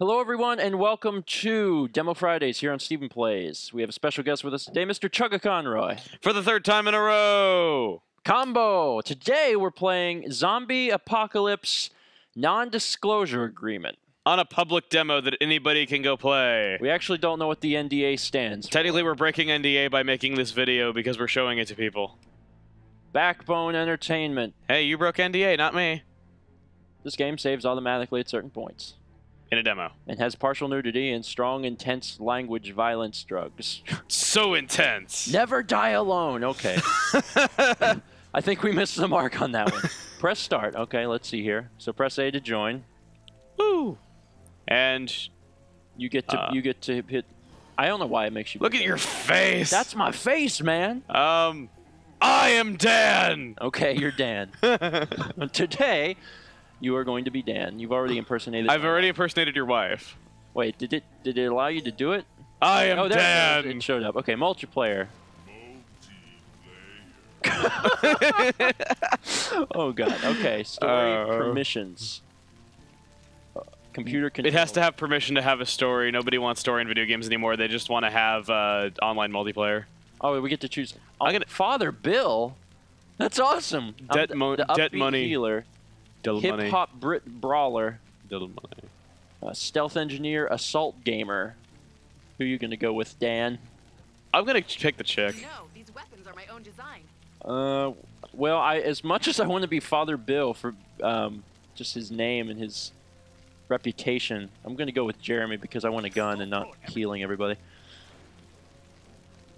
Hello, everyone, and welcome to Demo Fridays here on Stephen Plays. We have a special guest with us today, Mr. Chugga Conroy. For the third time in a row. Combo! Today we're playing Zombie Apocalypse Non Disclosure Agreement. On a public demo that anybody can go play. We actually don't know what the NDA stands for. Technically, we're breaking NDA by making this video because we're showing it to people. Backbone Entertainment. Hey, you broke NDA, not me. This game saves automatically at certain points In a demo. and has partial nudity and strong, intense language violence drugs. So intense. Never die alone. Okay. I think we missed the mark on that one. press start. Okay, let's see here. So press A to join. Woo. And You get to Uh, you get to hit. I don't know why it makes you. look at your face. That's my face, man. Um, I am Dan. Okay, you're Dan. Today, you are going to be Dan. You've already impersonated. I've already impersonated your wife. Wait, did it did it allow you to do it? I am oh, it, Dan. it showed up. Okay, multiplayer. oh god. Okay, story Uh, permissions. Uh, Computer control. It has to have permission to have a story. Nobody wants story in video games anymore. They just want to have uh, online multiplayer. Oh, we get to choose. Oh, I'm gonna- Father Bill. That's awesome. Debt mo- debt money. healer, Diddle hip money. hop Brit brawler, Diddle money. uh, stealth engineer, assault gamer. Who are you gonna go with, Dan? I'm gonna pick the chick. You know, these weapons are my own design. Uh, well, I as much as I want to be Father Bill for um, just his name and his reputation, I'm gonna go with Jeremy because I want a gun and not healing everybody.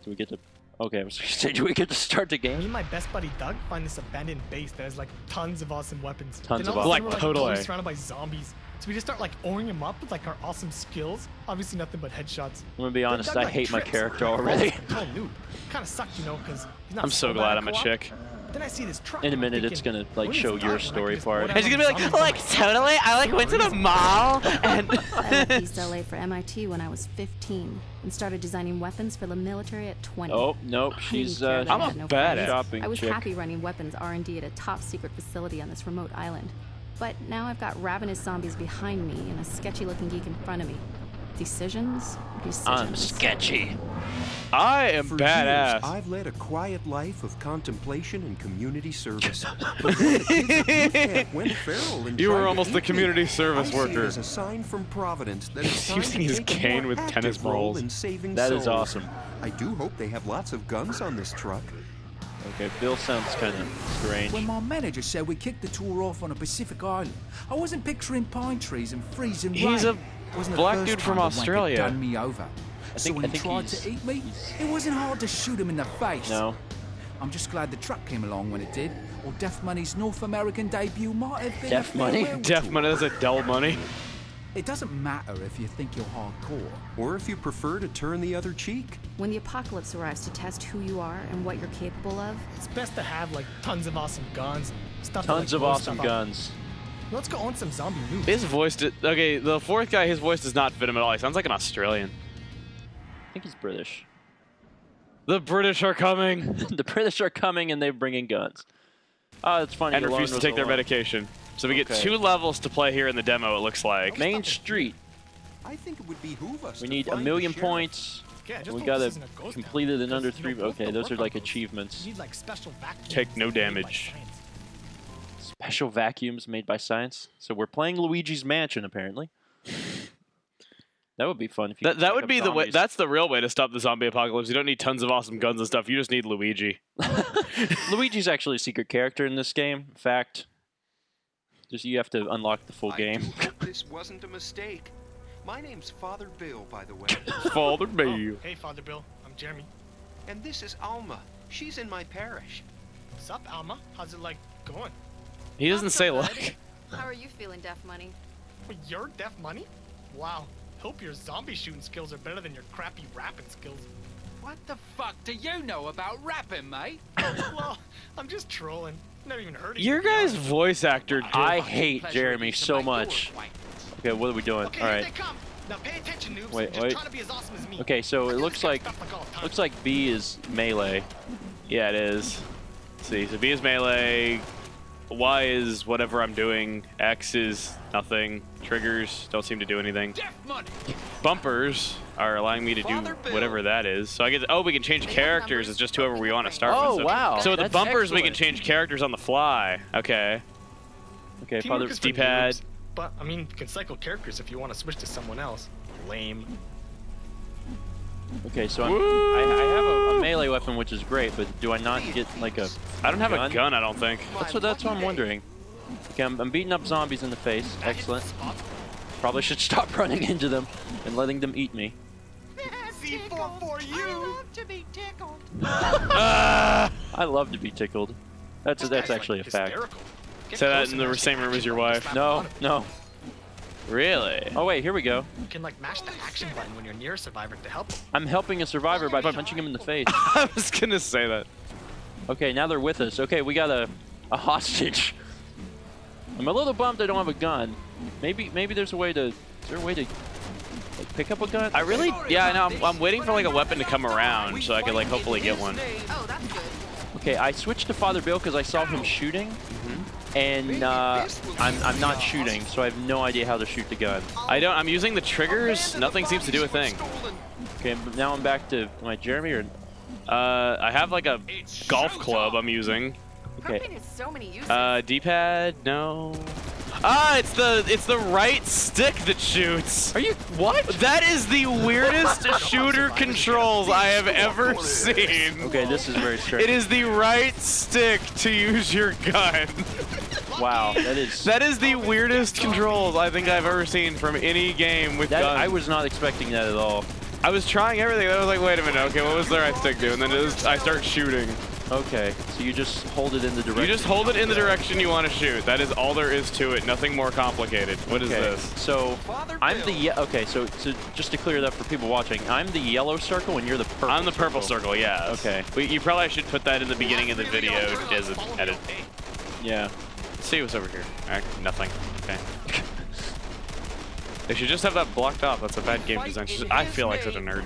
Do we get to? Okay, I was gonna do we get to start the game? Me and my best buddy Doug find this abandoned base that has like tons of awesome weapons. Tons Then of awesome sudden we're, Like, totally. surrounded by zombies. So we just start like oring them up with like our awesome skills. Obviously nothing but headshots. I'm gonna be honest, Doug, I like, hate my character already. Total noob. Kind of sucked, you know, because I'm so glad I'm a chick. Then I see this truck. In a and I'm minute, it's gonna, like, show your done? And I story can part. go And down He's gonna be like, like totally. I like went to the mall and. I left East LA for MIT when I was 15 and started designing weapons for the military at 20. Oh nope, she's uh, I I'm a had no badass. friends. shopping I was chick. happy running weapons R&D at a top secret facility on this remote island. But now I've got ravenous zombies behind me and a sketchy looking geek in front of me. Decisions? Decisions. I'm sketchy. I am For badass. years, I've led a quiet life of contemplation and community service. But when the kids at boot camp went feral and You were almost eat the me, community service I see worker. as a sign from Providence that it's Using his cane with tennis balls. in saving That is souls. awesome. I do hope they have lots of guns on this truck. Okay, Bill sounds kind of strange. When my manager said we kicked the tour off on a Pacific island, I wasn't picturing pine trees and freezing rain. He's a Wasn't the black first dude from time the Australia. Done me over. I so think- when I he tried he's- to eat me, it wasn't hard to shoot him in the face. No. I'm just glad the truck came along when it did, or Def Money's North American debut might have been Def a Money? farewell Deaf tour. money. That's a Dell money. It doesn't matter if you think you're hardcore. Or if you prefer to turn the other cheek. When the apocalypse arrives to test who you are and what you're capable of, It's best to have like tons of awesome guns. Stuff that, Tons like, of awesome stuff up. guns. Let's go on some zombie moves. His voice. Did, okay, the fourth guy, his voice does not fit him at all. He sounds like an Australian. I think he's British. The British are coming the British are coming and they're bringing guns. Oh, it's funny. and refuse to was take their alone. medication. So we get two levels to play here in the demo. It looks like. Main Street. I think it would behoove us We need a million points. Yeah, We got this to isn't a ghost complete it in town, under 'cause, you three. Okay, those are like achievements. Need like special Take no made by damage. science. Special vacuums made by science. So we're playing Luigi's Mansion apparently. That would be fun if you That, that would up be the way. That's the real way to stop the zombie apocalypse. You don't need tons of awesome guns and stuff. You just need Luigi. Luigi's actually a secret character in this game. In fact, just you have to unlock the full I game. hope this wasn't a mistake. My name's Father Bill, by the way. Father Oh, hey, Father Bill. I'm Jeremy. and this is Alma. She's in my parish. What's up, Alma? How's it like going? He doesn't Not so say good. like. How are you feeling, Def Money? Wait, You're deaf money? Wow. Hope your zombie shooting skills are better than your crappy rapping skills. What the fuck do you know about rapping, mate? well, I'm just trolling. Never even heard of Your you. to guy's honest. voice actor. I hate Jeremy it is to so much. Okay, what are we doing? Okay, All here right. they come. Now pay attention, noobs. Wait, Just wait. trying to be as awesome as me. Okay, so it looks like like, all the time. looks like B is melee. Yeah, it is. Let's see, so B is melee. Y is whatever I'm doing. X is nothing. Triggers don't seem to do anything. Bumpers are allowing me to do whatever that is. So I get. Oh, we can change characters. It's just whoever we want to start Oh, with. So- wow. So with the That's bumpers, we can change characters on the fly. Okay. Okay, Father. is D-pad. But I mean, you can cycle characters if you want to switch to someone else. Lame. Okay, so I'm, I, I have a, a melee weapon, which is great, but do I not get like a? I don't have Gun? a gun. I don't think. That's what that's what I'm wondering. Okay, I'm, I'm beating up zombies in the face. Excellent. Probably should stop running into them and letting them eat me. C4 for you. Ah! I love to be tickled. That's that's actually a fact. Say that in the same room as your wife. No, no. Really? Oh wait, here we go. You can like mash the action button when you're near a survivor to help. 'em. I'm helping a survivor by punching him in the face. I was gonna say that. Okay, now they're with us. Okay, we got a, a hostage. I'm a little bummed I don't have a gun. Maybe maybe there's a way to. Is there a way to like, pick up a gun? I really, yeah, I know. I'm, I'm waiting for like a weapon to come around so I could like hopefully get one. Oh, that's good. Okay, I switched to Father Bill because I saw him shooting, and uh, I'm I'm not shooting, so I have no idea how to shoot the gun. I don't. I'm using the triggers. Nothing seems to do a thing. Okay, now I'm back to my Jeremy or Uh, I have like a golf club I'm using. okay? Propane has so many uses. Uh, D-pad, no. Ah, it's the it's the right stick that shoots. Are you what? That is the weirdest shooter controls I have ever seen. Okay, this is very strange. It is the right stick to use your gun. Wow, that is That is the weirdest controls I think I've ever seen from any game with that guns. I was not expecting that at all. I was trying everything. I was like, wait a minute. Okay, what was the right stick do? And then it was, I start shooting. Okay, so you just hold it in the direction. You just hold it in the direction you want to shoot. That is all there is to it. Nothing more complicated. What is okay. this? So I'm the ye- okay. So so just to clear it up for people watching, I'm the yellow circle and you're the purple. I'm the purple circle, yeah. Okay. We, you probably should put that in the beginning of the video as an edit. Yeah. Let's see what's over here. Alright, nothing. Okay. they should just have that blocked off. That's a bad game design. Just- I feel like such a nerd.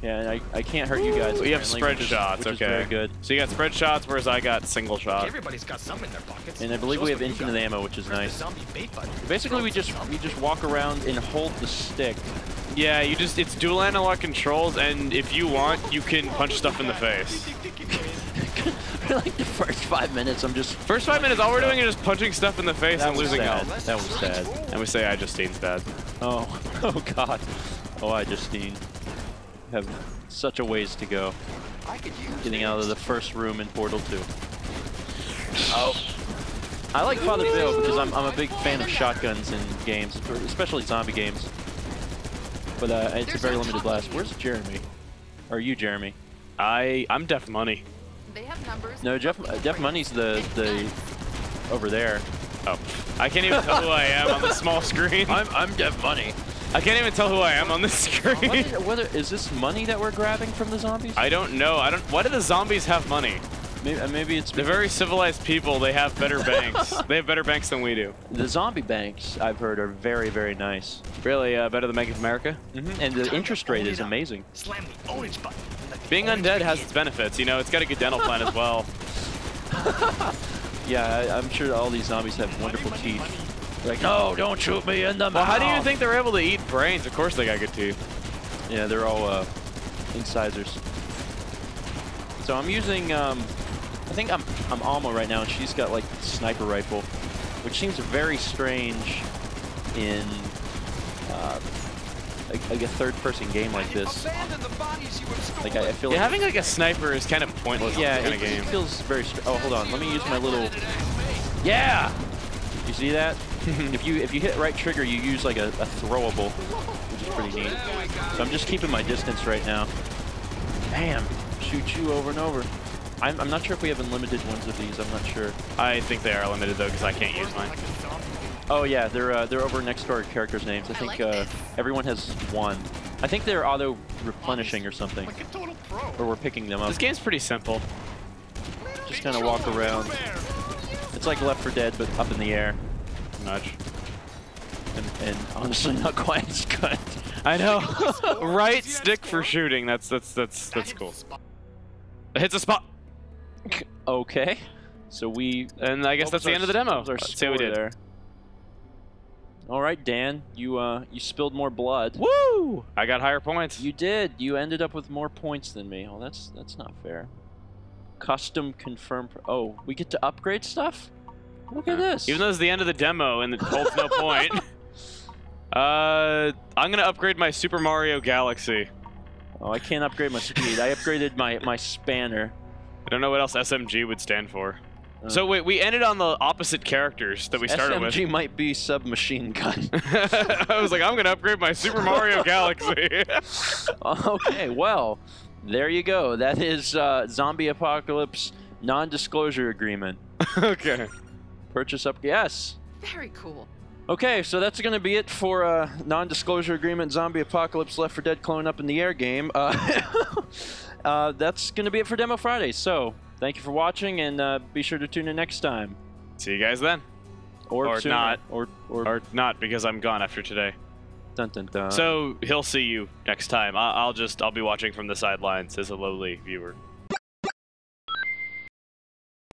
Yeah, and I, I can't hurt you guys. We have spread which is- shots, which is okay. very good. So you got spread shots, whereas I got single shot. Everybody's got some in their pockets. And I believe Shows we have infinite ammo, which is nice. zombie bait button. Basically, we just we just walk around and hold the stick. Yeah, you just, it's dual analog controls, and if you want, you can punch stuff in the face. For like the first five minutes, I'm just First five minutes, all we're doing is just punching stuff in the face that and losing sad. health. That was sad. And we say I Justine's bad. Oh, oh God. Oh, I Justine. Have such a ways to go. Getting out of the first room in Portal 2. Oh. I like Father Bill because I'm, I'm a big fan of shotguns in games, especially zombie games. But uh, it's a very limited blast. Where's Jeremy? Or are you Jeremy? I, I'm Deaf Money. They have numbers. No, Jeff. Uh, Jeff Money's the the over there. Oh, I can't even tell who I am on the small screen. I'm I'm Jeff Money. I can't even tell who I am on the What screen. is, whether is this money that we're grabbing from the zombies? I don't know. I don't. Why do the zombies have money? maybe, uh, maybe it's They're very civilized people. They have better banks. they have better banks than we do. the zombie banks. I've heard are very very nice. Really, uh, better than Bank of America. hmm And the interest rate is amazing. Slam the orange button. Let the Being undead has its benefits. You know, it's got a good dental plan as well. Yeah, I, I'm sure all these zombies have wonderful teeth. Like, no, don't shoot me in the Well, mouth. how do you think they're able to eat brains? Of course they got good teeth. Yeah, they're all uh, incisors. So I'm using, um, I think I'm I'm Alma right now, and she's got like sniper rifle, which seems very strange in a, like a third-person game like this. Abandon the bodies you have stolen. Like I, I feel Yeah, like having like a sniper is kind of pointless. yeah, in this it, kind it feels very. Str- oh, hold on, let me use my little. Yeah, you see that? if you if you hit right trigger, you use like a, a throwable, which is pretty neat. So I'm just keeping my distance right now. Bam! Shoot you over and over. I'm, I'm not sure if we have unlimited ones of these. I'm not sure. I think they are limited though, because I can't use mine. Like a zombie. Oh yeah, they're uh, they're over next to our characters' names. I I think like uh, everyone has one. I think they're auto replenishing or something, Like a total pro. or we're picking them up. This game's pretty simple. Just kind of walk around. It's like Left 4 Dead, but up in the air, Much. and, and honestly not quite as good. I know. right stick for shooting. That's that's that's that's cool. It hits a spot. Okay. So we. And I guess that's the end of the demo. what Let's see how we did. There. All right, Dan, you uh you spilled more blood. Woo! I got higher points. You did. You ended up with more points than me. Oh, that's that's not fair. Custom confirm. Oh, we get to upgrade stuff. Look at this. Even though it's the end of the demo and it holds no point. Uh, I'm gonna upgrade my Super Mario Galaxy. oh, I can't upgrade my speed. I upgraded my my spanner. I don't know what else SMG would stand for. Uh, So wait, we ended on the opposite characters that we started with. SMG might be submachine gun. I was like, I'm gonna upgrade my Super Mario Galaxy. okay, well, there you go. That is uh, Zombie Apocalypse non-disclosure agreement. okay. Purchase up. Yes. Very cool. Okay, so that's going to be it for uh, non-disclosure agreement Zombie Apocalypse Left 4 Dead Clone Up in the Air game. Uh, uh, that's going to be it for Demo Friday. So thank you for watching, and uh, be sure to tune in next time. See you guys then. Or, Or sooner. not. Or, or, Or not, because I'm gone after today. dun, dun, dun. So he'll see you next time. I- I'll just I'll be watching from the sidelines as a lowly viewer.